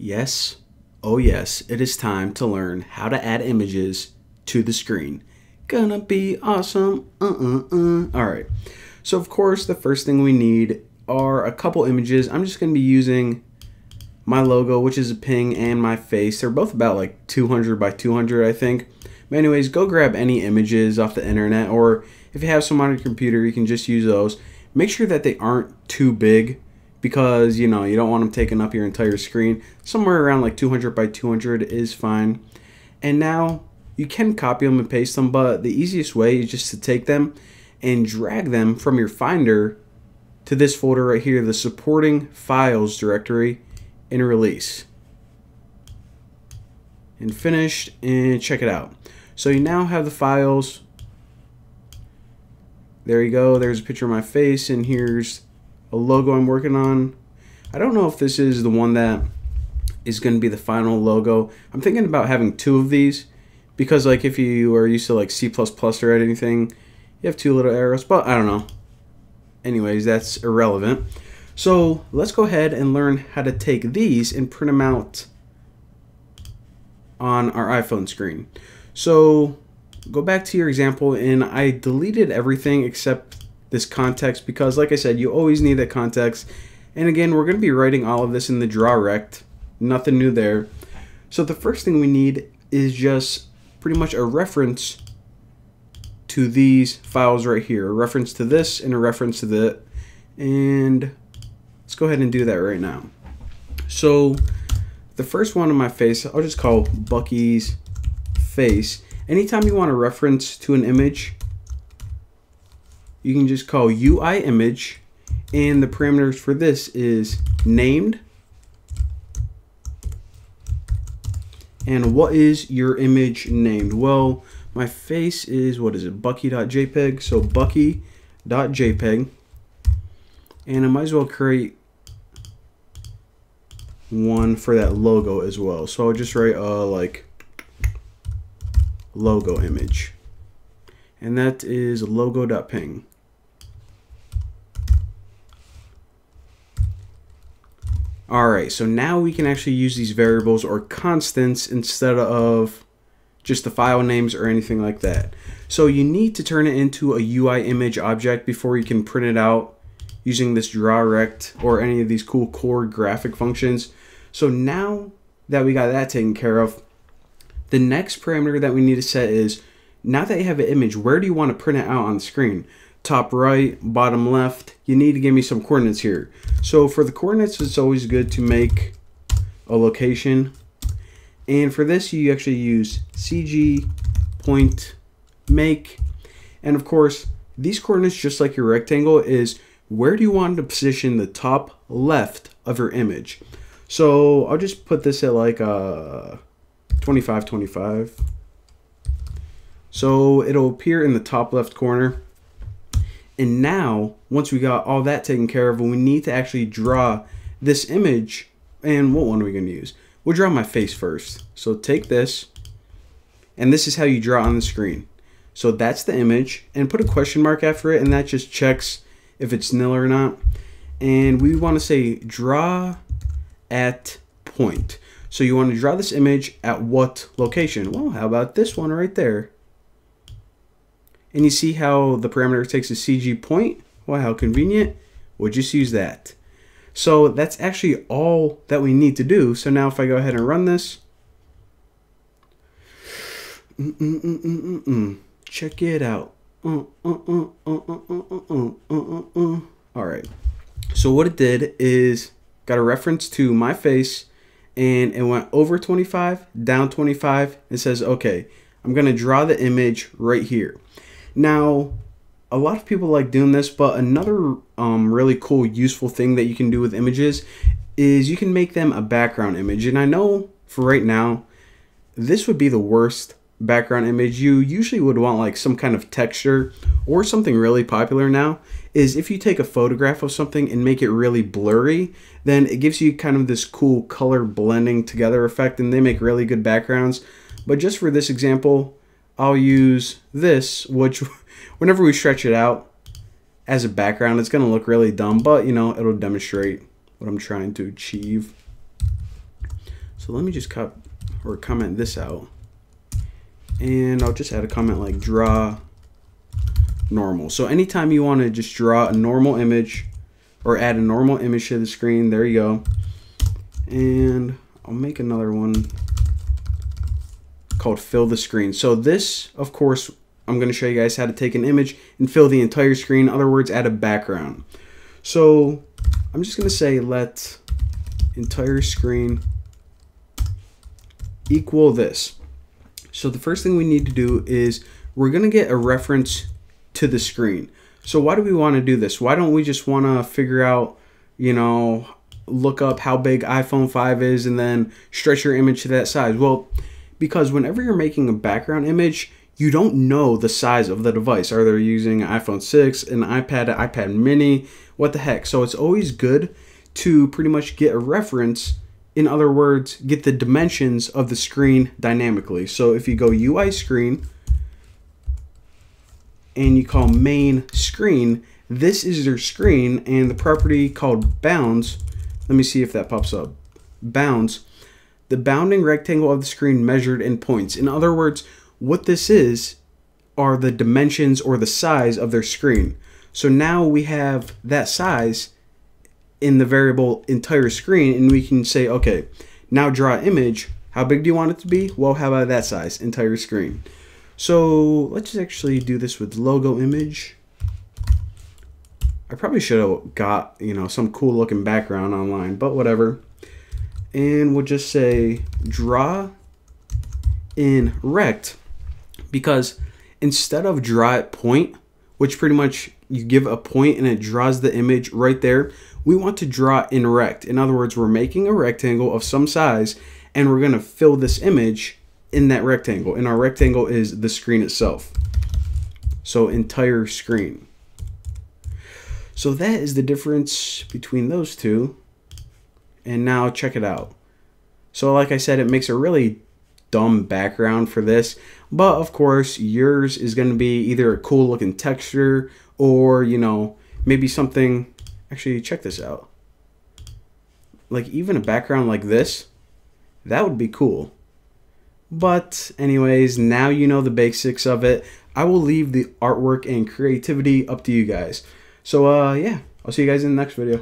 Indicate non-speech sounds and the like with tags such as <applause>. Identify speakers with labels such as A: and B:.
A: Yes, oh yes, it is time to learn how to add images to the screen. Gonna be awesome. Uh-uh-uh. All right. So of course, the first thing we need are a couple images. I'm just gonna be using my logo, which is a PNG, and my face. They're both about like 200 by 200, I think. But anyways, go grab any images off the internet, or if you have some on your computer, you can just use those. Make sure that they aren't too big because you know you don't want them taking up your entire screen. Somewhere around like 200 by 200 is fine. And now you can copy them and paste them but the easiest way is just to take them and drag them from your finder to this folder right here the supporting files directory in release. And finished and check it out. So you now have the files. There you go. There's a picture of my face and here's a logo I'm working on. I don't know if this is the one that is going to be the final logo. I'm thinking about having two of these because like if you are used to like C++ or anything, you have two little arrows, but I don't know. Anyways, that's irrelevant. So let's go ahead and learn how to take these and print them out on our iPhone screen. So go back to your example and I deleted everything except this context because like I said, you always need that context. And again, we're going to be writing all of this in the draw rect. Nothing new there. So the first thing we need is just pretty much a reference to these files right here. A reference to this and a reference to that. And let's go ahead and do that right now. So the first one on my face, I'll just call Bucky's face. Anytime you want a reference to an image, you can just call UI image and the parameters for this is named and what is your image named? Well my face is what is it bucky.jpg so bucky.jpg and I might as well create one for that logo as well. So I'll just write a like logo image and that is logo.png Alright, so now we can actually use these variables or constants instead of just the file names or anything like that. So you need to turn it into a UI image object before you can print it out using this drawrect or any of these cool core graphic functions. So now that we got that taken care of, the next parameter that we need to set is now that you have an image, where do you want to print it out on the screen? top right, bottom left, you need to give me some coordinates here. So for the coordinates, it's always good to make a location. And for this, you actually use CG point make. And of course, these coordinates, just like your rectangle, is where do you want to position the top left of your image. So I'll just put this at like uh, 25, 25. So it'll appear in the top left corner. And now, once we got all that taken care of, we need to actually draw this image. And what one are we going to use? We'll draw my face first. So take this, and this is how you draw on the screen. So that's the image, and put a question mark after it, and that just checks if it's nil or not. And we want to say draw at point. So you want to draw this image at what location? Well, how about this one right there? And you see how the parameter takes a CG point? Well, how convenient. We'll just use that. So that's actually all that we need to do. So now if I go ahead and run this, check it out. All right. So what it did is got a reference to my face and it went over 25, down 25. It says, okay, I'm going to draw the image right here. Now, a lot of people like doing this, but another um, really cool, useful thing that you can do with images is you can make them a background image. And I know for right now, this would be the worst background image. You usually would want like some kind of texture or something really popular now is if you take a photograph of something and make it really blurry, then it gives you kind of this cool color blending together effect and they make really good backgrounds. But just for this example, I'll use this, which <laughs> whenever we stretch it out as a background, it's going to look really dumb, but you know, it'll demonstrate what I'm trying to achieve. So let me just cut or comment this out. And I'll just add a comment like draw normal. So anytime you want to just draw a normal image or add a normal image to the screen, there you go. And I'll make another one called fill the screen. So this, of course, I'm going to show you guys how to take an image and fill the entire screen. In other words, add a background. So I'm just going to say let entire screen equal this. So the first thing we need to do is we're going to get a reference to the screen. So why do we want to do this? Why don't we just want to figure out, you know, look up how big iPhone 5 is and then stretch your image to that size? Well, because whenever you're making a background image, you don't know the size of the device. Are they using an iPhone 6, an iPad, an iPad mini? What the heck? So it's always good to pretty much get a reference. In other words, get the dimensions of the screen dynamically. So if you go UI screen and you call main screen, this is your screen and the property called bounds. Let me see if that pops up. Bounds the bounding rectangle of the screen measured in points. In other words, what this is are the dimensions or the size of their screen. So now we have that size in the variable entire screen and we can say, okay, now draw image. How big do you want it to be? Well, how about that size, entire screen? So let's actually do this with logo image. I probably should have got, you know, some cool looking background online, but whatever and we'll just say draw in rect because instead of draw at point, which pretty much you give a point and it draws the image right there, we want to draw in rect. In other words, we're making a rectangle of some size and we're going to fill this image in that rectangle. And our rectangle is the screen itself. So entire screen. So that is the difference between those two and now check it out. So like I said, it makes a really dumb background for this, but of course yours is going to be either a cool looking texture or, you know, maybe something, actually check this out. Like even a background like this, that would be cool. But anyways, now you know the basics of it. I will leave the artwork and creativity up to you guys. So uh yeah, I'll see you guys in the next video.